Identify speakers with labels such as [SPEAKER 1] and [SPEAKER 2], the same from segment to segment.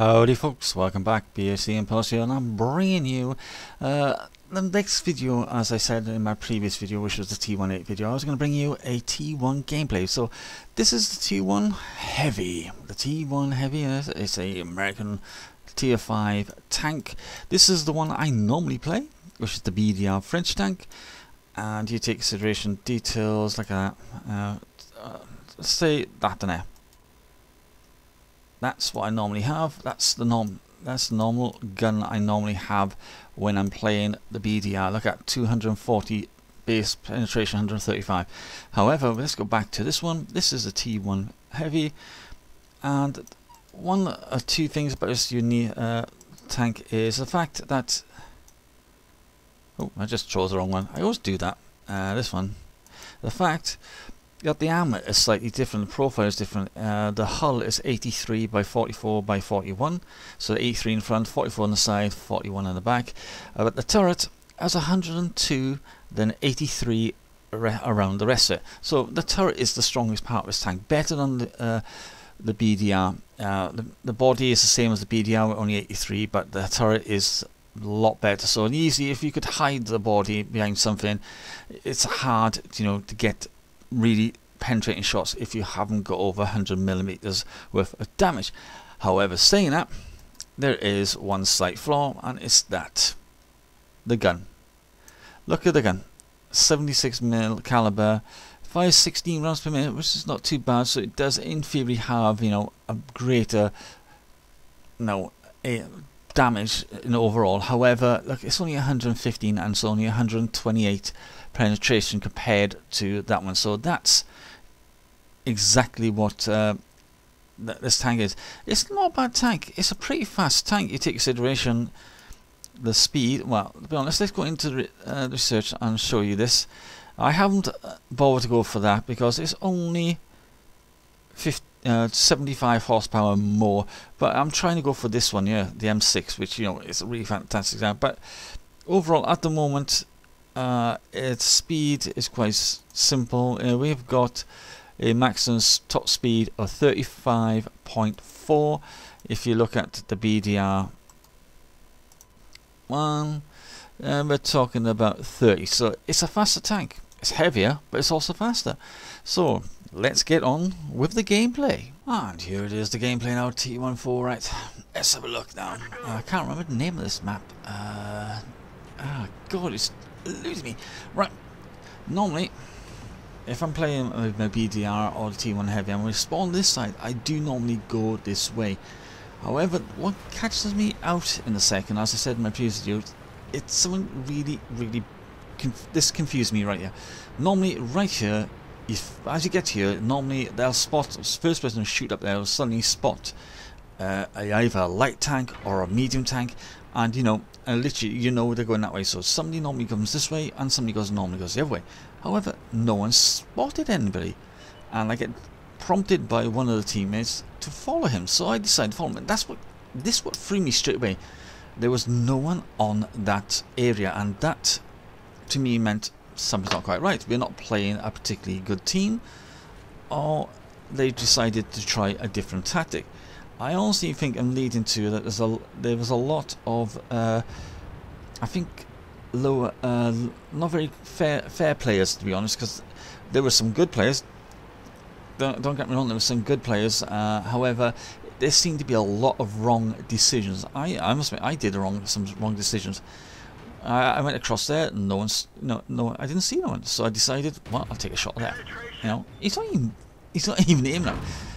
[SPEAKER 1] Howdy folks, welcome back, BHC Impulse here, and I'm bringing you uh, the next video, as I said in my previous video, which was the T18 video, I was going to bring you a T1 gameplay. So, this is the T1 Heavy. The T1 Heavy is a American Tier 5 tank. This is the one I normally play, which is the BDR French tank. And you take consideration details like that. Uh, uh, say that there that's what I normally have. That's the norm. That's the normal gun I normally have when I'm playing the BDR. Look at 240 base penetration, 135. However, let's go back to this one. This is a T1 heavy, and one or two things about this unique uh, tank is the fact that. Oh, I just chose the wrong one. I always do that. Uh, this one. The fact got the armor is slightly different, the profile is different. Uh, the hull is 83 by 44 by 41, so 83 in front, 44 on the side, 41 on the back. Uh, but the turret has 102, then 83 around the rest of it. So the turret is the strongest part of this tank, better than the, uh, the BDR. Uh, the, the body is the same as the BDR, only 83, but the turret is a lot better. So easy if you could hide the body behind something, it's hard, you know, to get really penetrating shots if you haven't got over 100 millimeters worth of damage. However, saying that, there is one slight flaw, and it's that the gun. Look at the gun, 76 mil caliber, fires 16 rounds per minute, which is not too bad. So it does, in theory, have you know a greater, know, a damage in overall. However, look, it's only 115 and it's only 128 penetration compared to that one. So that's exactly what uh, th this tank is. It's not a bad tank. It's a pretty fast tank. You take consideration the speed. Well, to be honest, let's go into the uh, research and show you this. I haven't uh, bothered to go for that because it's only 50, uh, 75 horsepower more. But I'm trying to go for this one, yeah, the M6, which you know is a really fantastic tank. But overall, at the moment, uh, its speed is quite simple. Uh, we've got a maximum top speed of 35.4. If you look at the BDR one, uh, we're talking about 30. So it's a faster tank. It's heavier, but it's also faster. So let's get on with the gameplay. And here it is, the gameplay now, T14, right. Let's have a look now. I can't remember the name of this map. Uh, ah, God, it's losing me. Right, normally, if I'm playing with my BDR or T1 Heavy, I'm going to spawn this side. I do normally go this way. However, what catches me out in a second, as I said in my previous video, it's something really, really, this confused me right here. Normally, right here, if as you get here, normally they'll spot, first person to shoot up there will suddenly spot uh, either a light tank or a medium tank, and you know, and literally you know they're going that way. So somebody normally comes this way, and somebody goes normally goes the other way. However, no one spotted anybody, and I get prompted by one of the teammates to follow him. So I decided to follow him. That's what this what threw me straight away. There was no one on that area, and that to me meant something's not quite right. We're not playing a particularly good team, or they decided to try a different tactic. I honestly think I'm leading to that there's a there was a lot of uh, I think lower uh, not very fair fair players to be honest because there were some good players. Don't, don't get me wrong, there were some good players. Uh, however, there seemed to be a lot of wrong decisions. I I must admit I did wrong some wrong decisions. I, I went across there, and no one's no no I didn't see no one, so I decided, well, I'll take a shot there. You know, he's not even he's not even aiming at.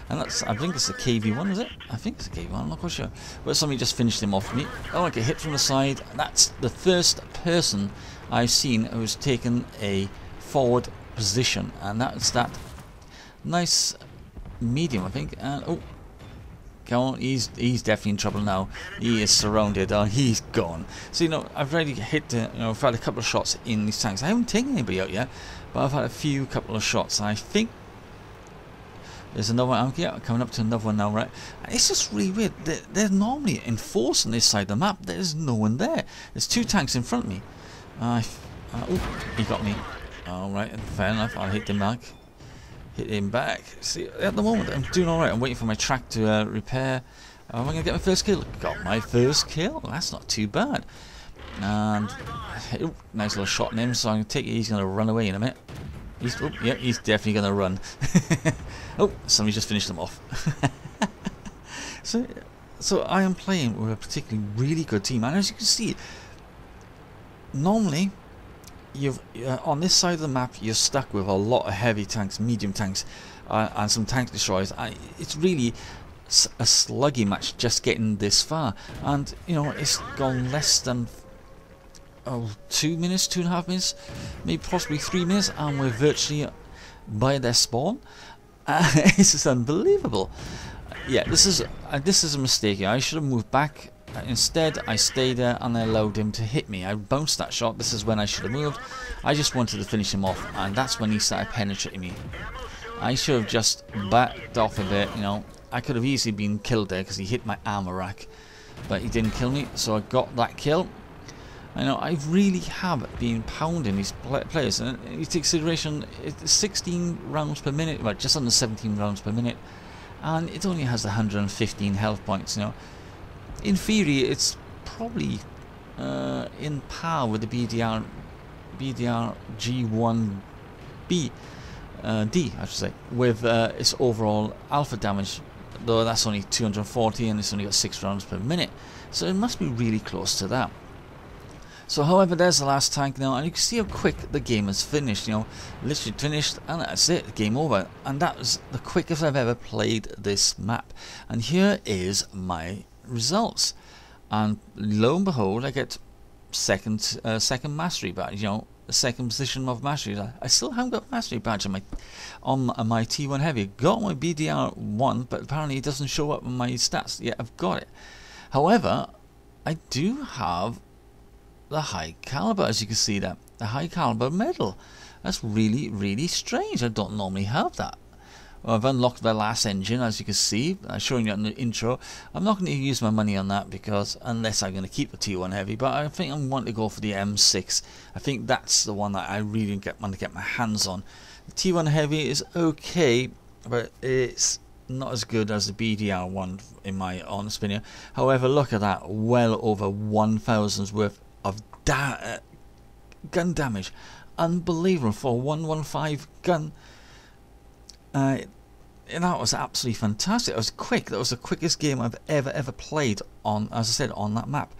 [SPEAKER 1] And that's I think it's a KV1, is it? I think it's a KV1, I'm not quite sure. But somebody just finished him off me. Oh, I get hit from the side. That's the first person I've seen who's taken a forward position, and that's that nice medium, I think. And oh, Come on, he's he's definitely in trouble now. He is surrounded. Oh, he's gone. So you know, I've already hit. You know, I've had a couple of shots in these tanks. I haven't taken anybody out yet, but I've had a few couple of shots. I think there's another one. Yeah, coming up to another one now, right? It's just really weird. They're, they're normally on this side of the map. There's no one there. There's two tanks in front of me. Uh, uh, oh, he got me. Alright, fair enough. I'll hit him back hit him back. See, at the moment I'm doing alright. I'm waiting for my track to uh, repair. Am I going to get my first kill? Got my first kill. That's not too bad. And oh, nice little shot in him. So I'm to take it. He's going to run away in a minute. He's, oh, yeah, he's definitely going to run. oh, somebody just finished him off. so, so I am playing with a particularly really good team, and as you can see, normally you've uh, on this side of the map you're stuck with a lot of heavy tanks, medium tanks, uh, and some tank destroyers. I, it's really a sluggy match just getting this far, and you know it's gone less than oh, two minutes, two and a half minutes, maybe possibly three minutes, and we're virtually by their spawn. Uh, this is unbelievable. Yeah, this is uh, this is a mistake. I should have moved back. Uh, instead, I stayed there and I allowed him to hit me. I bounced that shot. This is when I should have moved. I just wanted to finish him off, and that's when he started penetrating me. I should have just backed off a bit, you know. I could have easily been killed there because he hit my armor rack. But he didn't kill me, so I got that kill. I know I really have been pounding these players, and you take consideration it's 16 rounds per minute, well, just under 17 rounds per minute, and it only has 115 health points. You know, in theory, it's probably uh, in par with the BDR BDR G1B uh, D, I should say, with uh, its overall alpha damage. Though that's only 240 and it's only got six rounds per minute, so it must be really close to that. So however there's the last tank now and you can see how quick the game has finished, you know, literally finished and that's it, game over. And that was the quickest I've ever played this map. And here is my results. And lo and behold I get second uh, second mastery badge, you know, second position of mastery. I still haven't got mastery badge on my on my T1 heavy. Got my BDR one, but apparently it doesn't show up in my stats. Yeah, I've got it. However, I do have the high caliber, as you can see that. The high caliber medal. That's really, really strange. I don't normally have that. I've unlocked the last engine, as you can see. I'm showing you in the intro. I'm not going to use my money on that because, unless I'm going to keep the T1 Heavy, but I think I'm going to go for the M6. I think that's the one that I really get, want to get my hands on. The T1 Heavy is okay, but it's not as good as the BDR one in my honest opinion. However, look at that, well over 1,000's worth of da uh, gun damage. Unbelievable for 115 gun. Uh, that was absolutely fantastic. It was quick. That was the quickest game I've ever ever played on, as I said, on that map.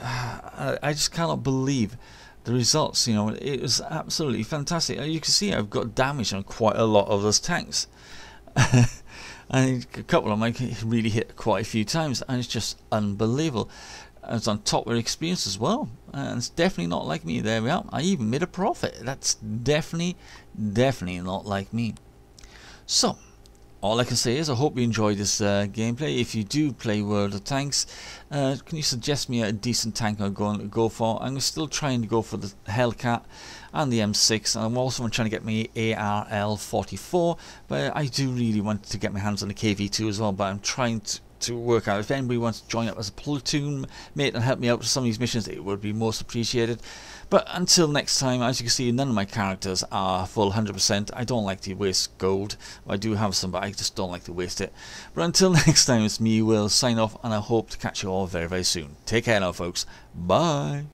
[SPEAKER 1] Uh, I just cannot believe the results. You know, it was absolutely fantastic. You can see I've got damage on quite a lot of those tanks. and a couple of them I really hit quite a few times, and it's just unbelievable. It's on top of experience as well. And it's definitely not like me. There we are. I even made a profit. That's definitely, definitely not like me. So, all I can say is I hope you enjoyed this uh, gameplay. If you do play World of Tanks, uh, can you suggest me a decent tank going to go for? I'm still trying to go for the Hellcat and the M6 and I'm also trying to get my ARL44 but I do really want to get my hands on the KV2 as well but I'm trying to to work out. If anybody wants to join up as a platoon mate and help me out with some of these missions, it would be most appreciated. But until next time, as you can see, none of my characters are full 100%. I don't like to waste gold. I do have some, but I just don't like to waste it. But until next time, it's me, Will, sign off, and I hope to catch you all very, very soon. Take care now, folks. Bye.